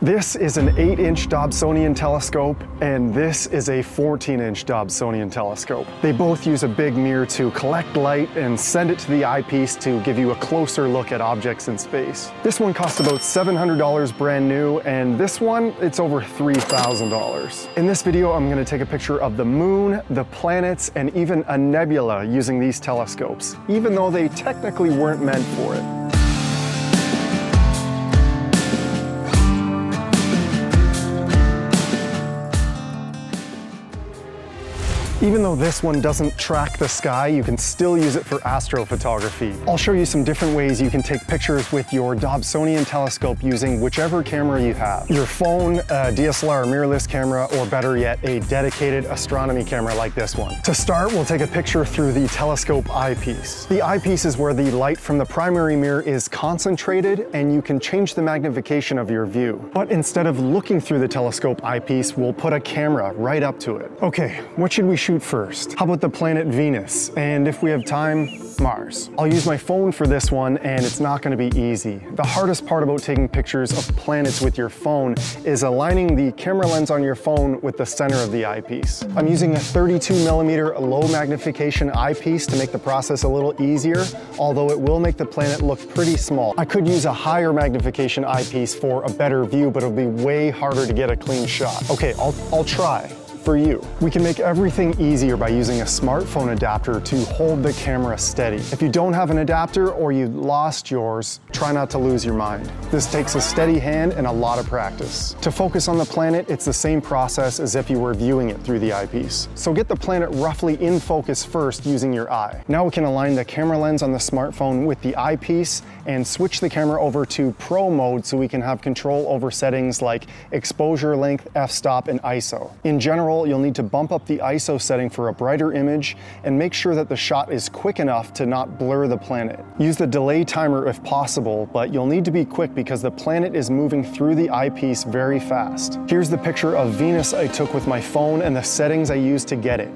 This is an 8-inch Dobsonian telescope, and this is a 14-inch Dobsonian telescope. They both use a big mirror to collect light and send it to the eyepiece to give you a closer look at objects in space. This one costs about $700 brand new, and this one, it's over $3,000. In this video, I'm gonna take a picture of the moon, the planets, and even a nebula using these telescopes, even though they technically weren't meant for it. Even though this one doesn't track the sky, you can still use it for astrophotography. I'll show you some different ways you can take pictures with your Dobsonian telescope using whichever camera you have. Your phone, a DSLR mirrorless camera, or better yet, a dedicated astronomy camera like this one. To start, we'll take a picture through the telescope eyepiece. The eyepiece is where the light from the primary mirror is concentrated and you can change the magnification of your view. But instead of looking through the telescope eyepiece, we'll put a camera right up to it. Okay, what should we shoot shoot first? How about the planet Venus? And if we have time, Mars. I'll use my phone for this one and it's not gonna be easy. The hardest part about taking pictures of planets with your phone is aligning the camera lens on your phone with the center of the eyepiece. I'm using a 32 millimeter low magnification eyepiece to make the process a little easier, although it will make the planet look pretty small. I could use a higher magnification eyepiece for a better view, but it'll be way harder to get a clean shot. Okay, I'll, I'll try for you. We can make everything easier by using a smartphone adapter to hold the camera steady. If you don't have an adapter or you lost yours, try not to lose your mind. This takes a steady hand and a lot of practice. To focus on the planet, it's the same process as if you were viewing it through the eyepiece. So get the planet roughly in focus first using your eye. Now we can align the camera lens on the smartphone with the eyepiece and switch the camera over to pro mode so we can have control over settings like exposure length, f-stop, and ISO. In general, general, you'll need to bump up the ISO setting for a brighter image and make sure that the shot is quick enough to not blur the planet. Use the delay timer if possible, but you'll need to be quick because the planet is moving through the eyepiece very fast. Here's the picture of Venus I took with my phone and the settings I used to get it.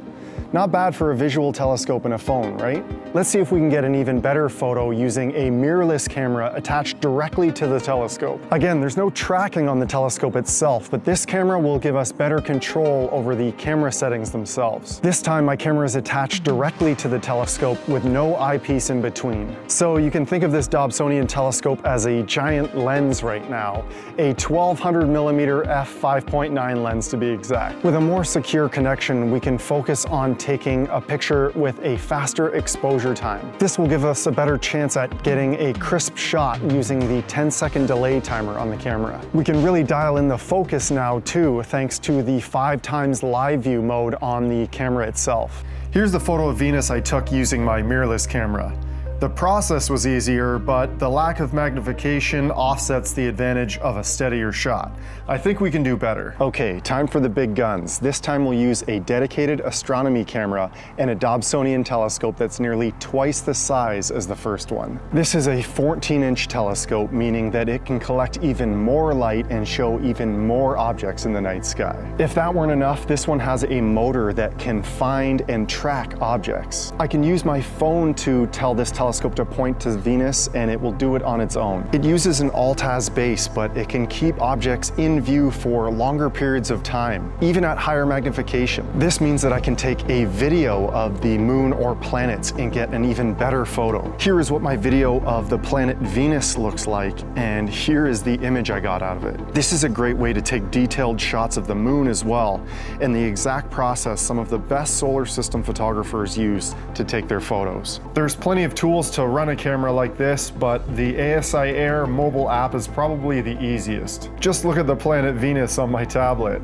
Not bad for a visual telescope and a phone, right? Let's see if we can get an even better photo using a mirrorless camera attached directly to the telescope. Again, there's no tracking on the telescope itself, but this camera will give us better control over the camera settings themselves. This time my camera is attached directly to the telescope with no eyepiece in between. So you can think of this Dobsonian telescope as a giant lens right now, a 1200 millimeter f5.9 lens to be exact. With a more secure connection, we can focus on taking a picture with a faster exposure time. This will give us a better chance at getting a crisp shot using the 10 second delay timer on the camera. We can really dial in the focus now too, thanks to the five times live view mode on the camera itself. Here's the photo of Venus I took using my mirrorless camera. The process was easier, but the lack of magnification offsets the advantage of a steadier shot. I think we can do better. Okay, time for the big guns. This time we'll use a dedicated astronomy camera and a Dobsonian telescope that's nearly twice the size as the first one. This is a 14 inch telescope, meaning that it can collect even more light and show even more objects in the night sky. If that weren't enough, this one has a motor that can find and track objects. I can use my phone to tell this telescope telescope to point to Venus and it will do it on its own. It uses an Altaz base, but it can keep objects in view for longer periods of time, even at higher magnification. This means that I can take a video of the moon or planets and get an even better photo. Here is what my video of the planet Venus looks like, and here is the image I got out of it. This is a great way to take detailed shots of the moon as well, and the exact process some of the best solar system photographers use to take their photos. There's plenty of tools tools to run a camera like this, but the ASI Air mobile app is probably the easiest. Just look at the planet Venus on my tablet.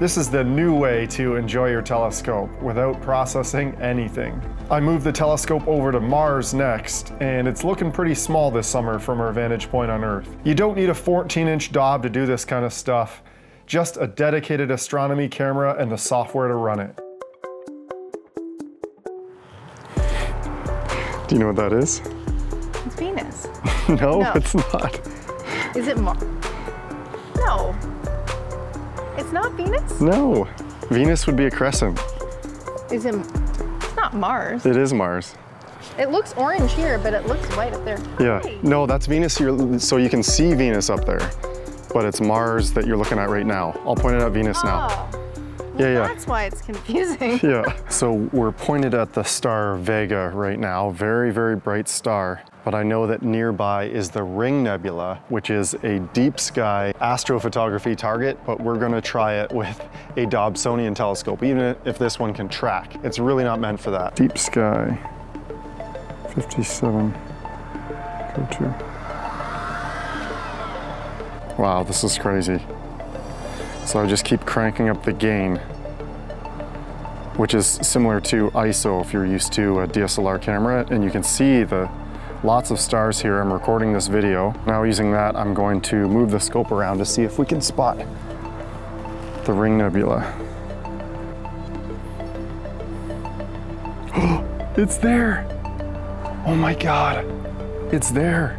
This is the new way to enjoy your telescope without processing anything. I moved the telescope over to Mars next, and it's looking pretty small this summer from our vantage point on Earth. You don't need a 14 inch Dob to do this kind of stuff, just a dedicated astronomy camera and the software to run it. Do you know what that is? It's Venus. no, no, it's not. Is it Mars? No. It's not Venus? No. Venus would be a crescent. Is it? It's not Mars. It is Mars. It looks orange here, but it looks white up there. Yeah. No, that's Venus. so you can see Venus up there. but it's Mars that you're looking at right now. I'll point it at Venus now. Ah. Oh. Yeah, yeah. That's why it's confusing. Yeah, so we're pointed at the star Vega right now, very, very bright star. But I know that nearby is the Ring Nebula, which is a deep sky astrophotography target, but we're gonna try it with a Dobsonian telescope, even if this one can track. It's really not meant for that. Deep sky, 57, go to. Wow, this is crazy. So I just keep cranking up the gain, which is similar to ISO if you're used to a DSLR camera. And you can see the lots of stars here. I'm recording this video. Now using that, I'm going to move the scope around to see if we can spot the Ring Nebula. it's there. Oh my God, it's there.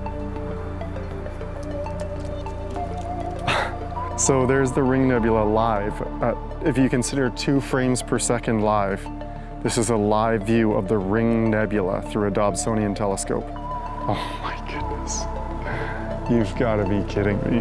So there's the Ring Nebula live. Uh, if you consider two frames per second live, this is a live view of the Ring Nebula through a Dobsonian telescope. Oh my goodness. You've got to be kidding me.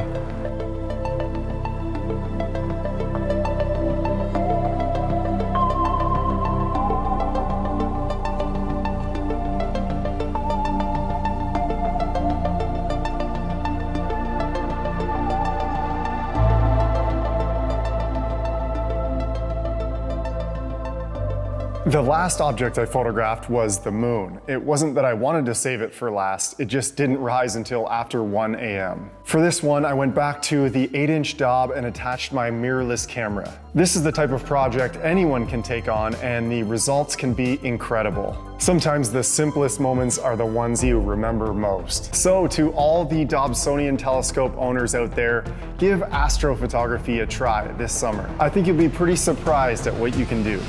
The last object I photographed was the moon. It wasn't that I wanted to save it for last, it just didn't rise until after 1 a.m. For this one, I went back to the 8-inch Dob and attached my mirrorless camera. This is the type of project anyone can take on and the results can be incredible. Sometimes the simplest moments are the ones you remember most. So to all the Dobsonian telescope owners out there, give astrophotography a try this summer. I think you'll be pretty surprised at what you can do.